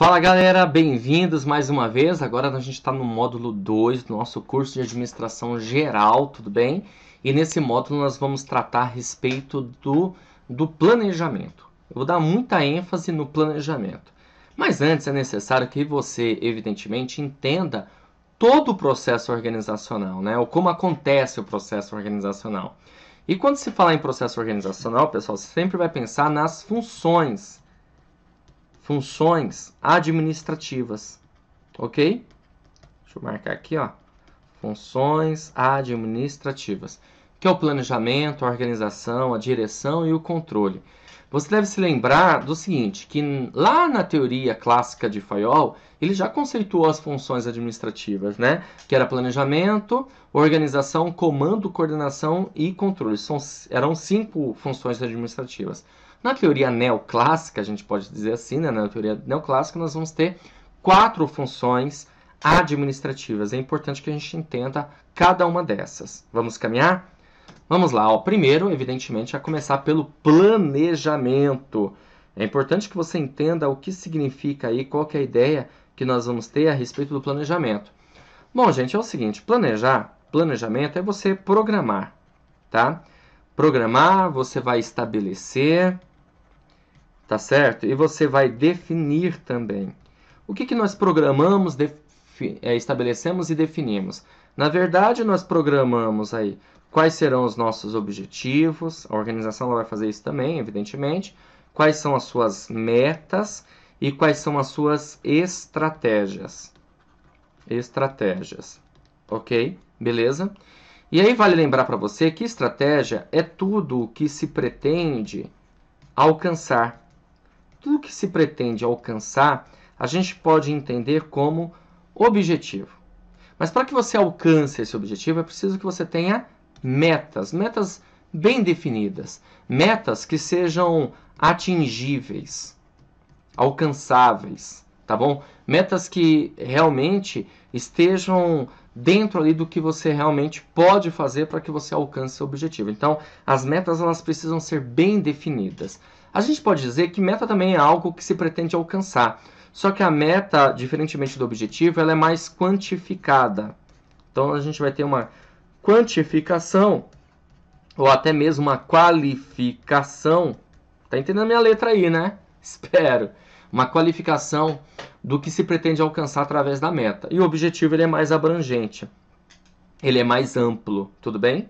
Fala galera, bem-vindos mais uma vez. Agora a gente está no módulo 2 do nosso curso de administração geral, tudo bem? E nesse módulo nós vamos tratar a respeito do, do planejamento. Eu vou dar muita ênfase no planejamento. Mas antes é necessário que você, evidentemente, entenda todo o processo organizacional, né? Ou como acontece o processo organizacional. E quando se fala em processo organizacional, pessoal, você sempre vai pensar nas funções funções administrativas, ok? Deixa eu marcar aqui, ó. Funções administrativas, que é o planejamento, a organização, a direção e o controle. Você deve se lembrar do seguinte, que lá na teoria clássica de Fayol, ele já conceituou as funções administrativas, né? Que era planejamento, organização, comando, coordenação e controle. São, eram cinco funções administrativas. Na teoria neoclássica, a gente pode dizer assim, né? na teoria neoclássica, nós vamos ter quatro funções administrativas. É importante que a gente entenda cada uma dessas. Vamos caminhar? Vamos lá. Ó. Primeiro, evidentemente, a começar pelo planejamento. É importante que você entenda o que significa aí, qual é a ideia que nós vamos ter a respeito do planejamento. Bom, gente, é o seguinte, planejar, planejamento é você programar, tá? Programar, você vai estabelecer, tá certo? E você vai definir também. O que, que nós programamos, é, estabelecemos e definimos? Na verdade, nós programamos aí quais serão os nossos objetivos, a organização vai fazer isso também, evidentemente, quais são as suas metas e quais são as suas estratégias. Estratégias, ok? Beleza? E aí vale lembrar para você que estratégia é tudo o que se pretende alcançar tudo que se pretende alcançar, a gente pode entender como objetivo. Mas para que você alcance esse objetivo, é preciso que você tenha metas, metas bem definidas, metas que sejam atingíveis, alcançáveis, tá bom? Metas que realmente estejam dentro ali do que você realmente pode fazer para que você alcance o objetivo. Então, as metas elas precisam ser bem definidas. A gente pode dizer que meta também é algo que se pretende alcançar. Só que a meta, diferentemente do objetivo, ela é mais quantificada. Então a gente vai ter uma quantificação ou até mesmo uma qualificação. Tá entendendo a minha letra aí, né? Espero. Uma qualificação do que se pretende alcançar através da meta. E o objetivo ele é mais abrangente. Ele é mais amplo, tudo bem?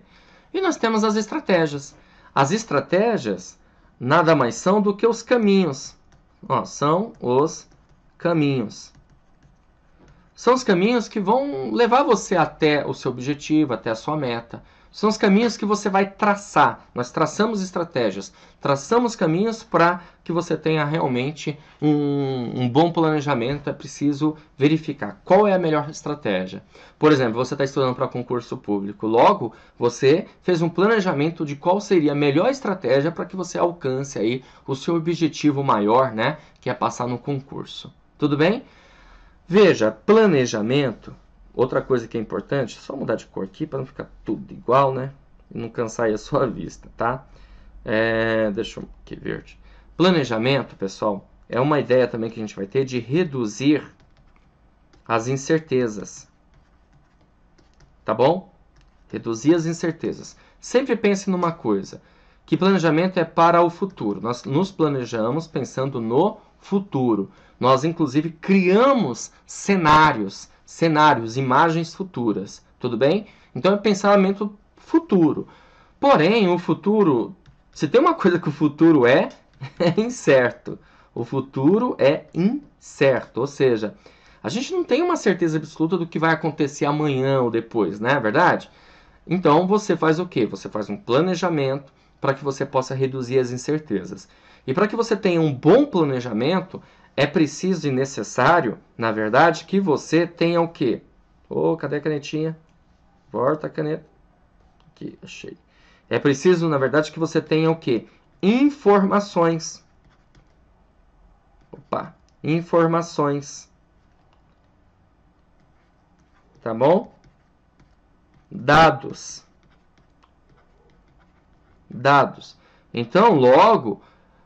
E nós temos as estratégias. As estratégias nada mais são do que os caminhos. Ó, são os caminhos. São os caminhos que vão levar você até o seu objetivo, até a sua meta. São os caminhos que você vai traçar. Nós traçamos estratégias, traçamos caminhos para que você tenha realmente um, um, bom planejamento. É preciso verificar qual é a melhor estratégia. Por exemplo, você está estudando para concurso público. Logo, você fez um planejamento de qual seria a melhor estratégia para que você alcance aí o seu objetivo maior, né? Que é passar no concurso. Tudo bem? Veja, planejamento Outra coisa que é importante, só mudar de cor aqui para não ficar tudo igual, né? E não cansar aí a sua vista, tá? É, deixa eu aqui verde. Planejamento, pessoal, é uma ideia também que a gente vai ter de reduzir as incertezas. Tá bom? Reduzir as incertezas. Sempre pense numa coisa, que planejamento é para o futuro. Nós nos planejamos pensando no futuro. Nós, inclusive, criamos cenários cenários, imagens futuras, tudo bem? Então é pensamento futuro. Porém, o futuro, se tem uma coisa que o futuro é, é incerto. O futuro é incerto, ou seja, a gente não tem uma certeza absoluta do que vai acontecer amanhã ou depois, não é verdade? Então você faz o que? Você faz um planejamento para que você possa reduzir as incertezas. E para que você tenha um bom planejamento, é preciso e necessário, na verdade, que você tenha o quê? Ô, oh, cadê a canetinha? Volta a caneta. Aqui, achei. É preciso, na verdade, que você tenha o quê? Informações. Opa, informações. Tá bom? Dados. Dados. Então, logo,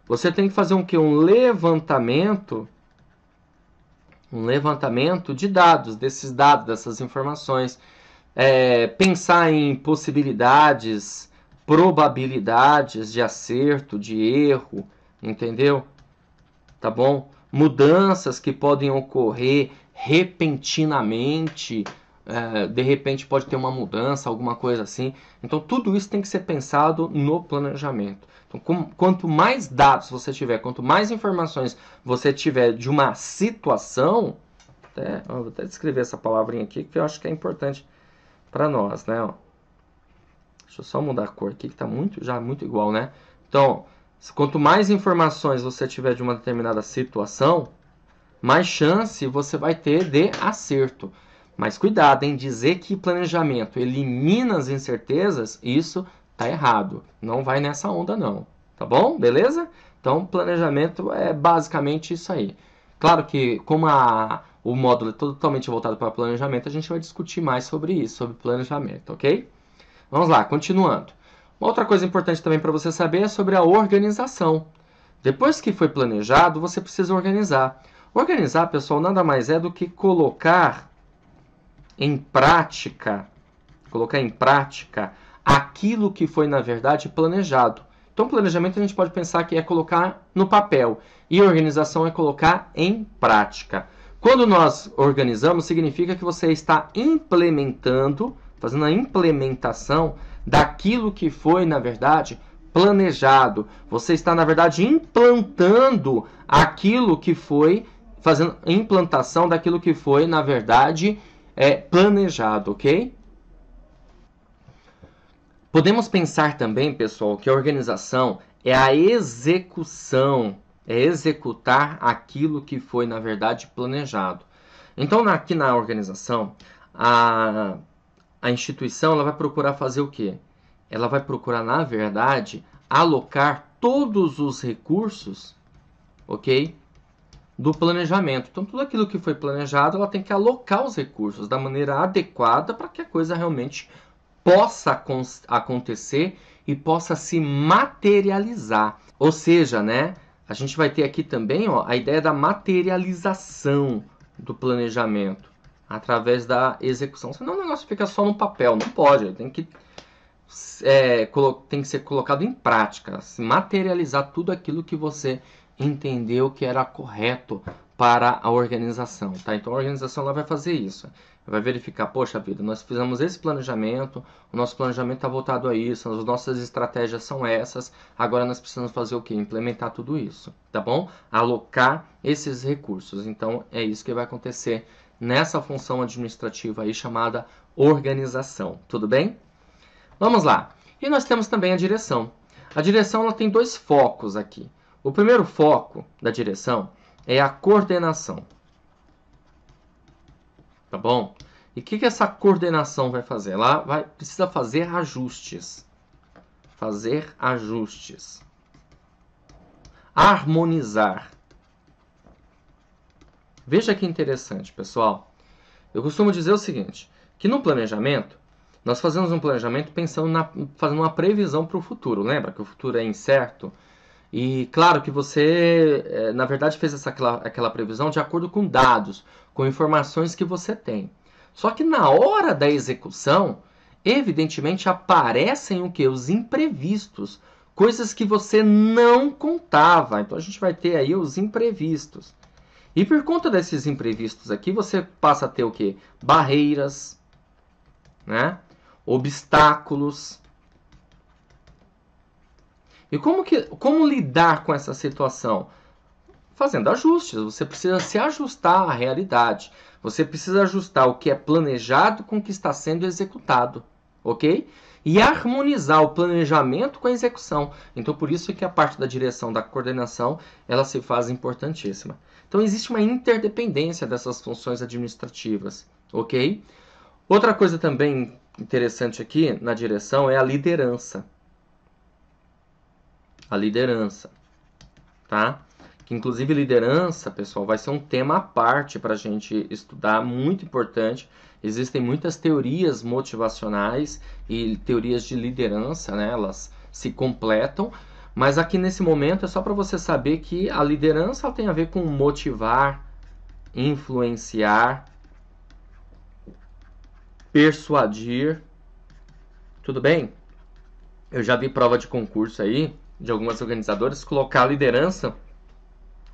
você tem que fazer um que um levantamento um levantamento de dados, desses dados, dessas informações. É, pensar em possibilidades, probabilidades de acerto, de erro, entendeu? Tá bom? Mudanças que podem ocorrer repentinamente, é, de repente pode ter uma mudança, alguma coisa assim. Então tudo isso tem que ser pensado no planejamento. Quanto mais dados você tiver, quanto mais informações você tiver de uma situação, até, vou até escrever essa palavrinha aqui que eu acho que é importante para nós, né? Ó. Deixa eu só mudar a cor aqui que está muito já muito igual, né? Então, quanto mais informações você tiver de uma determinada situação, mais chance você vai ter de acerto. Mas cuidado em dizer que planejamento elimina as incertezas, isso tá errado. Não vai nessa onda não, tá bom? Beleza? Então, planejamento é basicamente isso aí. Claro que como a, o módulo é totalmente voltado para planejamento, a gente vai discutir mais sobre isso, sobre planejamento, ok? Vamos lá, continuando. Uma outra coisa importante também para você saber é sobre a organização. Depois que foi planejado, você precisa organizar. Organizar, pessoal, nada mais é do que colocar em prática, colocar em prática aquilo que foi na verdade planejado. Então, planejamento a gente pode pensar que é colocar no papel e organização é colocar em prática. Quando nós organizamos, significa que você está implementando, fazendo a implementação daquilo que foi na verdade planejado. Você está na verdade implantando aquilo que foi fazendo implantação daquilo que foi na verdade é, planejado, ok? Podemos pensar também, pessoal, que a organização é a execução, é executar aquilo que foi, na verdade, planejado. Então, aqui na organização, a, a instituição ela vai procurar fazer o quê? Ela vai procurar, na verdade, alocar todos os recursos, ok? do planejamento. Então, tudo aquilo que foi planejado, ela tem que alocar os recursos da maneira adequada para que a coisa realmente possa acontecer e possa se materializar. Ou seja, né, a gente vai ter aqui também ó, a ideia da materialização do planejamento através da execução. Senão o negócio fica só no papel, não pode, tem que, é, tem que ser colocado em prática, se materializar tudo aquilo que você entendeu que era correto para a organização, tá? Então a organização ela vai fazer isso, vai verificar, poxa vida, nós fizemos esse planejamento, o nosso planejamento está voltado a isso, as nossas estratégias são essas, agora nós precisamos fazer o que? Implementar tudo isso, tá bom? Alocar esses recursos. Então é isso que vai acontecer nessa função administrativa aí chamada organização, tudo bem? Vamos lá. E nós temos também a direção. A direção ela tem dois focos aqui. O primeiro foco da direção é a coordenação. Tá bom? E o que, que essa coordenação vai fazer? Ela vai, precisa fazer ajustes. Fazer ajustes. Harmonizar. Veja que interessante, pessoal. Eu costumo dizer o seguinte, que no planejamento, nós fazemos um planejamento pensando na, fazendo uma previsão para o futuro. Lembra que o futuro é incerto? E claro que você, é, na verdade, fez essa, aquela, aquela previsão de acordo com dados, com informações que você tem. Só que na hora da execução, evidentemente aparecem o que? Os imprevistos, coisas que você não contava. Então a gente vai ter aí os imprevistos. E por conta desses imprevistos aqui, você passa a ter o que? Barreiras, né? obstáculos, e como, que, como lidar com essa situação? Fazendo ajustes. Você precisa se ajustar à realidade. Você precisa ajustar o que é planejado com o que está sendo executado. Ok? E harmonizar o planejamento com a execução. Então, por isso que a parte da direção, da coordenação, ela se faz importantíssima. Então, existe uma interdependência dessas funções administrativas. Ok? Outra coisa também interessante aqui na direção é a liderança a liderança, tá? Que inclusive liderança, pessoal, vai ser um tema à parte para a gente estudar, muito importante. Existem muitas teorias motivacionais e teorias de liderança, né? Elas se completam, mas aqui nesse momento é só para você saber que a liderança tem a ver com motivar, influenciar, persuadir. Tudo bem? Eu já vi prova de concurso aí, de algumas organizadoras, colocar a liderança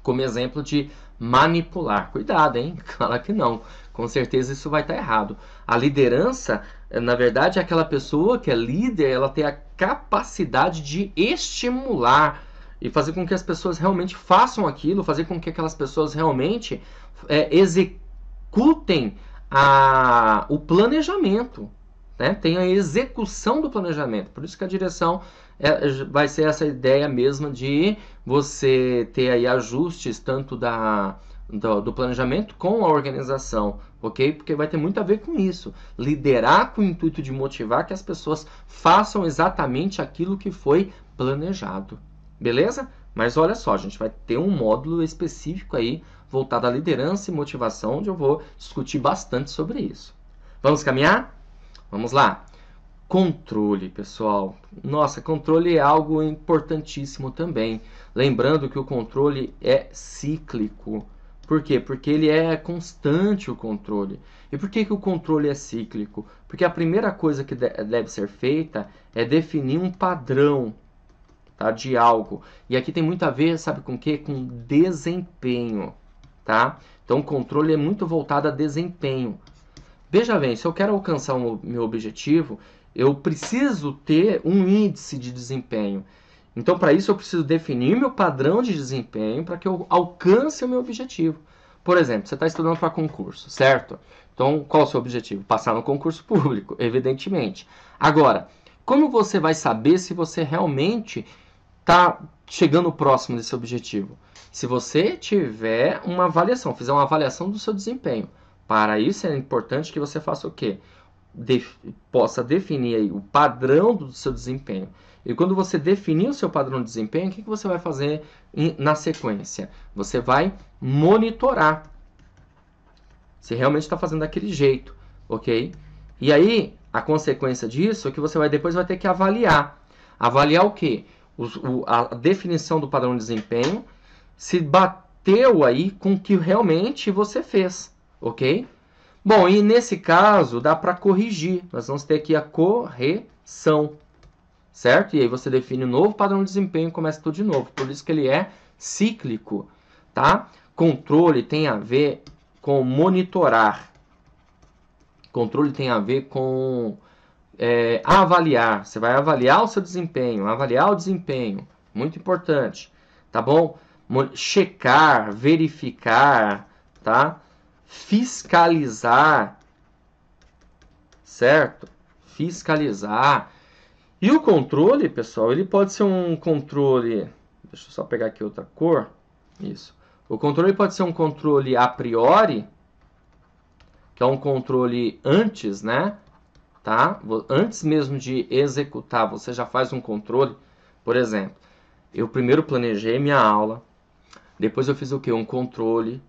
como exemplo de manipular. Cuidado, hein? Claro que não. Com certeza isso vai estar errado. A liderança, na verdade, é aquela pessoa que é líder, ela tem a capacidade de estimular e fazer com que as pessoas realmente façam aquilo, fazer com que aquelas pessoas realmente é, executem a, o planejamento, né? tem a execução do planejamento. Por isso que a direção é, vai ser essa ideia mesma de você ter aí ajustes tanto da, do, do, planejamento com a organização, ok? Porque vai ter muito a ver com isso. Liderar com o intuito de motivar que as pessoas façam exatamente aquilo que foi planejado. Beleza? Mas olha só, a gente vai ter um módulo específico aí voltado à liderança e motivação, onde eu vou discutir bastante sobre isso. Vamos caminhar? Vamos lá. Controle, pessoal. Nossa, controle é algo importantíssimo também. Lembrando que o controle é cíclico. Por quê? Porque ele é constante o controle. E por que, que o controle é cíclico? Porque a primeira coisa que deve ser feita é definir um padrão tá? de algo. E aqui tem muito a ver, sabe com o quê? Com desempenho. Tá? Então o controle é muito voltado a desempenho. Veja bem, se eu quero alcançar o meu objetivo, eu preciso ter um índice de desempenho. Então, para isso, eu preciso definir meu padrão de desempenho para que eu alcance o meu objetivo. Por exemplo, você está estudando para concurso, certo? Então, qual é o seu objetivo? Passar no concurso público, evidentemente. Agora, como você vai saber se você realmente está chegando próximo desse objetivo? Se você tiver uma avaliação, fizer uma avaliação do seu desempenho. Para isso é importante que você faça o quê? Def possa definir o padrão do seu desempenho. E quando você definir o seu padrão de desempenho, o que, que você vai fazer na sequência? Você vai monitorar se realmente está fazendo daquele jeito, ok? E aí, a consequência disso é que você vai depois vai ter que avaliar. Avaliar o quê? O, o, a definição do padrão de desempenho, se bateu aí com o que realmente você fez, ok? Bom, e nesse caso dá para corrigir. Nós vamos ter aqui a correção certo? E aí você define um novo padrão de desempenho e começa tudo de novo. Por isso que ele é cíclico, tá? Controle tem a ver com monitorar. Controle tem a ver com é, avaliar. Você vai avaliar o seu desempenho, avaliar o desempenho. Muito importante, tá bom? Checar, verificar, tá? Fiscalizar, certo? Fiscalizar e o controle, pessoal, ele pode ser um controle. Deixa eu só pegar aqui outra cor. Isso. O controle pode ser um controle a priori, que é um controle antes, né? Tá? Antes mesmo de executar, você já faz um controle. Por exemplo, eu primeiro planejei minha aula, depois eu fiz o que? Um controle.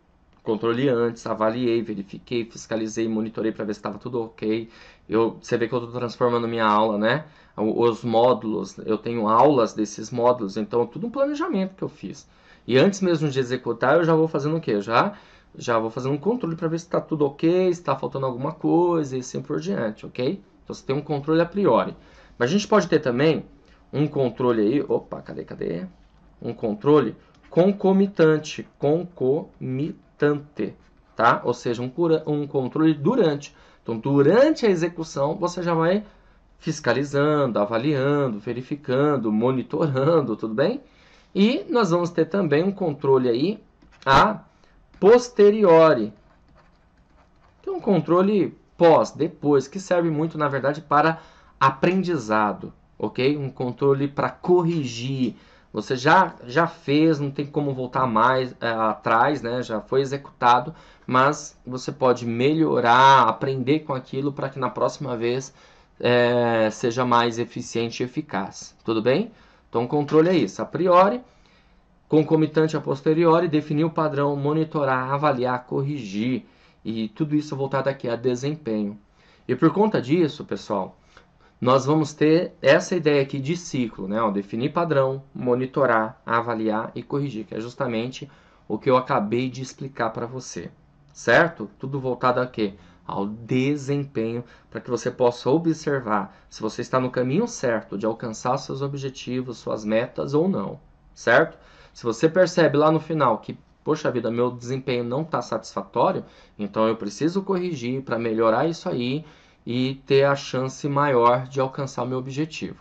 Controle antes, avaliei, verifiquei, fiscalizei, monitorei para ver se estava tudo ok. Eu, você vê que eu estou transformando minha aula, né? os módulos, eu tenho aulas desses módulos, então tudo um planejamento que eu fiz. E antes mesmo de executar, eu já vou fazendo o quê? já, já vou fazendo um controle para ver se está tudo ok, se está faltando alguma coisa e assim por diante, ok? Então você tem um controle a priori. Mas a gente pode ter também um controle aí, opa, cadê, cadê? Um controle concomitante, concomitante, tá? Ou seja, um, um controle durante. Então, durante a execução, você já vai fiscalizando, avaliando, verificando, monitorando, tudo bem? E nós vamos ter também um controle aí a posteriori, que é um controle pós, depois, que serve muito, na verdade, para aprendizado, ok? Um controle para corrigir. Você já, já fez, não tem como voltar mais é, atrás, né? Já foi executado, mas você pode melhorar, aprender com aquilo para que na próxima vez é, seja mais eficiente e eficaz. Tudo bem? Então, controle é isso. A priori, concomitante a posteriori, definir o padrão, monitorar, avaliar, corrigir. E tudo isso voltado aqui a desempenho. E por conta disso, pessoal, nós vamos ter essa ideia aqui de ciclo, né? Ó, definir padrão, monitorar, avaliar e corrigir, que é justamente o que eu acabei de explicar para você, certo? Tudo voltado a quê? Ao desempenho, para que você possa observar se você está no caminho certo de alcançar seus objetivos, suas metas ou não, certo? Se você percebe lá no final que, poxa vida, meu desempenho não está satisfatório, então eu preciso corrigir para melhorar isso aí e ter a chance maior de alcançar meu objetivo,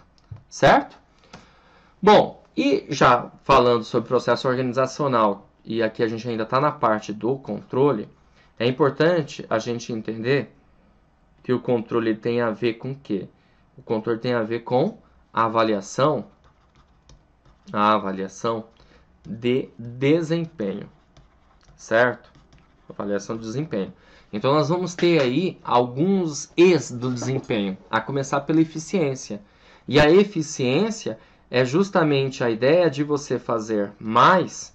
certo? Bom, e já falando sobre processo organizacional, e aqui a gente ainda está na parte do controle, é importante a gente entender que o controle tem a ver com o quê? O controle tem a ver com a avaliação, a avaliação de desempenho, certo? Avaliação de desempenho. Então nós vamos ter aí alguns es do desempenho, a começar pela eficiência. E a eficiência é justamente a ideia de você fazer mais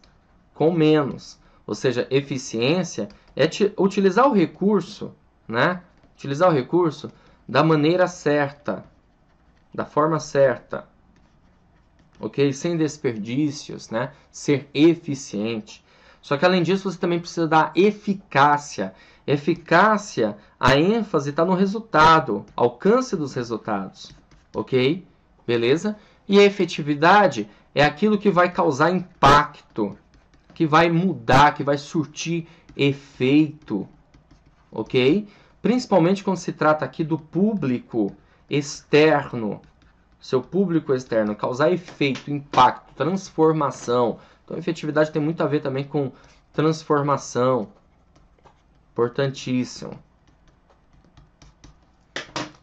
com menos. Ou seja, eficiência é utilizar o recurso, né? Utilizar o recurso da maneira certa, da forma certa, ok? Sem desperdícios, né? Ser eficiente. Só que além disso, você também precisa da eficácia. Eficácia, a ênfase está no resultado, alcance dos resultados, ok? Beleza? E a efetividade é aquilo que vai causar impacto, que vai mudar, que vai surtir efeito, ok? Principalmente quando se trata aqui do público externo, seu público externo, causar efeito, impacto, transformação. Então, efetividade tem muito a ver também com transformação. Importantíssimo.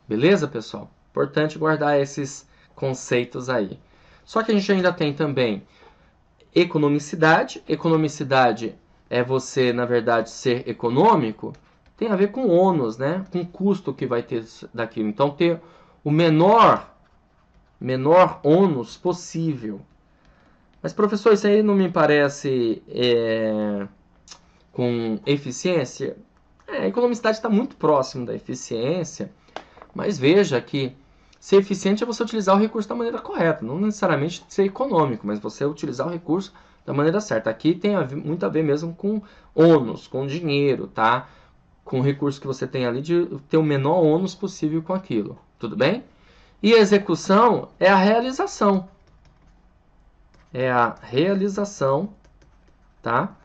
Beleza, pessoal? Importante guardar esses conceitos aí. Só que a gente ainda tem também economicidade. Economicidade é você, na verdade, ser econômico, tem a ver com ônus, né? Com custo que vai ter daquilo. Então, ter o menor, menor ônus possível. Mas, professor, isso aí não me parece é, com eficiência? É, a economicidade está muito próximo da eficiência, mas veja que ser eficiente é você utilizar o recurso da maneira correta, não necessariamente ser econômico, mas você utilizar o recurso da maneira certa. Aqui tem a muito a ver mesmo com ônus, com dinheiro, tá? Com o recurso que você tem ali de ter o menor ônus possível com aquilo. Tudo bem? E execução é a realização. É a realização, tá?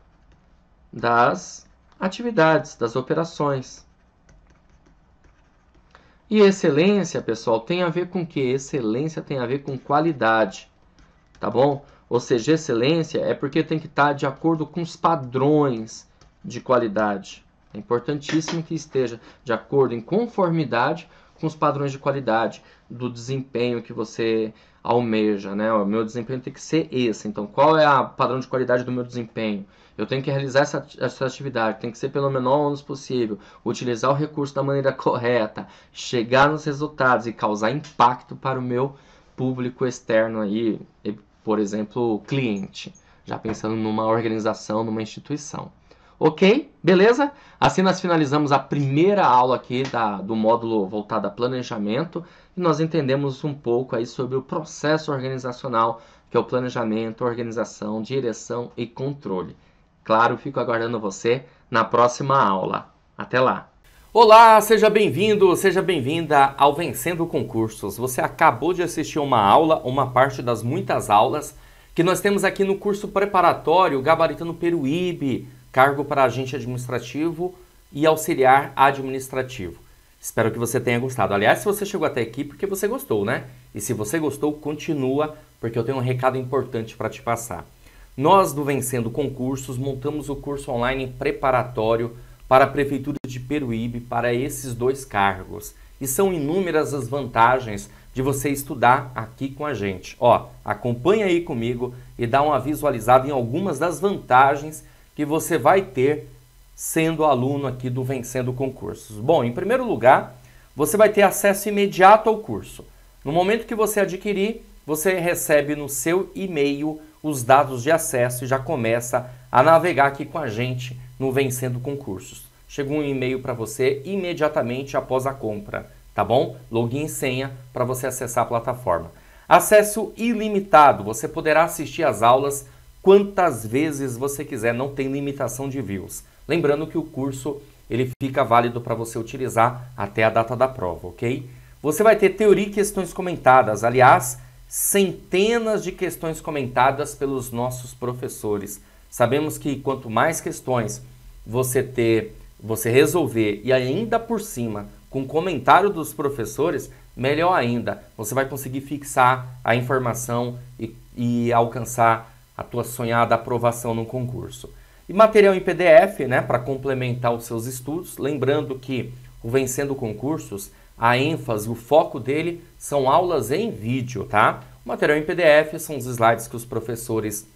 Das atividades, das operações. E excelência, pessoal, tem a ver com o que? Excelência tem a ver com qualidade, tá bom? Ou seja, excelência é porque tem que estar de acordo com os padrões de qualidade. É importantíssimo que esteja de acordo, em conformidade com os padrões de qualidade do desempenho que você almeja, né? O meu desempenho tem que ser esse. Então, qual é o padrão de qualidade do meu desempenho? Eu tenho que realizar essa, essa atividade, tem que ser pelo menor ônus possível, utilizar o recurso da maneira correta, chegar nos resultados e causar impacto para o meu público externo aí, por exemplo, cliente, já pensando numa organização, numa instituição. Ok? Beleza? Assim nós finalizamos a primeira aula aqui da, do módulo voltado a planejamento e nós entendemos um pouco aí sobre o processo organizacional, que é o planejamento, organização, direção e controle. Claro, fico aguardando você na próxima aula. Até lá! Olá, seja bem-vindo, seja bem-vinda ao Vencendo Concursos. Você acabou de assistir uma aula, uma parte das muitas aulas que nós temos aqui no curso preparatório Gabaritando Peruíbe, cargo para agente administrativo e auxiliar administrativo. Espero que você tenha gostado. Aliás, se você chegou até aqui, porque você gostou, né? E se você gostou, continua, porque eu tenho um recado importante para te passar. Nós do Vencendo Concursos montamos o curso online preparatório para a Prefeitura de Peruíbe para esses dois cargos. E são inúmeras as vantagens de você estudar aqui com a gente. Ó, acompanha aí comigo e dá uma visualizada em algumas das vantagens que você vai ter sendo aluno aqui do Vencendo Concursos. Bom, em primeiro lugar, você vai ter acesso imediato ao curso. No momento que você adquirir, você recebe no seu e-mail os dados de acesso e já começa a navegar aqui com a gente no Vencendo Concursos. Chega um e-mail para você imediatamente após a compra, tá bom? Login e senha para você acessar a plataforma. Acesso ilimitado, você poderá assistir às aulas quantas vezes você quiser, não tem limitação de views. Lembrando que o curso ele fica válido para você utilizar até a data da prova, ok? Você vai ter teoria e questões comentadas, aliás, centenas de questões comentadas pelos nossos professores. Sabemos que quanto mais questões você ter, você resolver e ainda por cima com comentário dos professores, melhor ainda. Você vai conseguir fixar a informação e, e alcançar a tua sonhada aprovação no concurso. E material em PDF, né, para complementar os seus estudos. Lembrando que o Vencendo Concursos, a ênfase, o foco dele são aulas em vídeo, tá? O material em PDF são os slides que os professores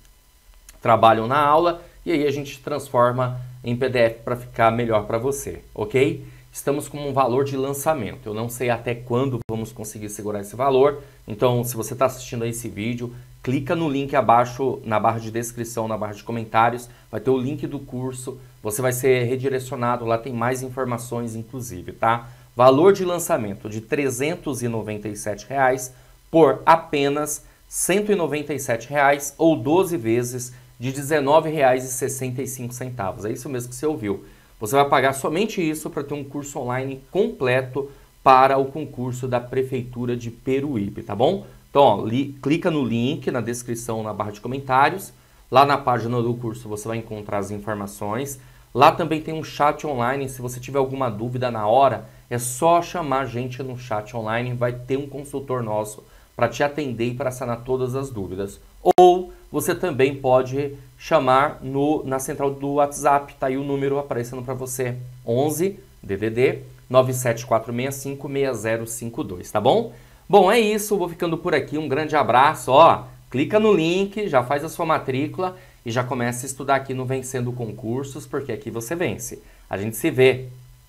trabalham na aula e aí a gente transforma em PDF para ficar melhor para você, ok? Estamos com um valor de lançamento. Eu não sei até quando vamos conseguir segurar esse valor. Então, se você está assistindo a esse vídeo, clica no link abaixo na barra de descrição, na barra de comentários, vai ter o link do curso, você vai ser redirecionado, lá tem mais informações inclusive, tá? Valor de lançamento de 397 reais por apenas 197 reais ou 12 vezes de R$ 19,65. É isso mesmo que você ouviu. Você vai pagar somente isso para ter um curso online completo para o concurso da Prefeitura de Peruíbe, tá bom? Então, ó, li, clica no link na descrição, na barra de comentários. Lá na página do curso você vai encontrar as informações. Lá também tem um chat online. Se você tiver alguma dúvida na hora, é só chamar a gente no chat online. Vai ter um consultor nosso para te atender e para sanar todas as dúvidas. Ou você também pode chamar no, na central do WhatsApp. Tá aí o número aparecendo para você. 11 DDD 97465 6052, tá bom? Bom, é isso, vou ficando por aqui. Um grande abraço. Ó, clica no link, já faz a sua matrícula e já começa a estudar aqui no Vencendo Concursos, porque aqui você vence. A gente se vê.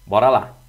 Bora lá!